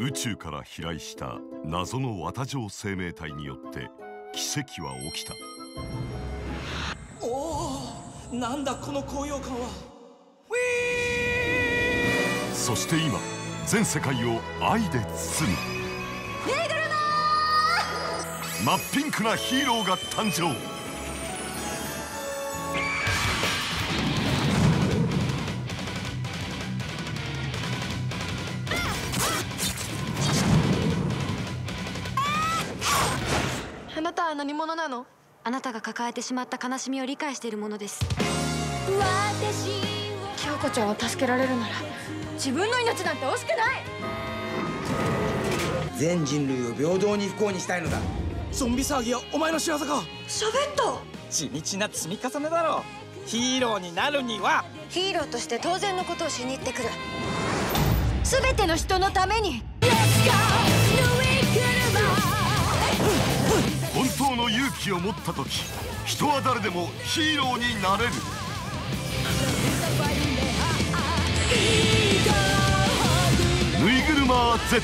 宇宙から飛来した謎の綿状生命体によって奇跡は起きた。おおなんだこの高揚感は。そして今全世界を愛で包む。真っピンクなヒーローが誕生あなたは何者なの？あなたが抱えてしまった悲しみを理解しているものです。京子ちゃんを助けられるなら自分の命なんて惜しくない！全人類を平等に不幸にしたいのだ。ゾンビ騒ぎはお前の仕業か！喋った地道な積み重ねだろ。ヒーローになるには。ヒーローとして当然のことをしに行ってくる。全ての人のために！本の勇気を持った時人は誰でもヒーローになれる。ぬいぐるま Z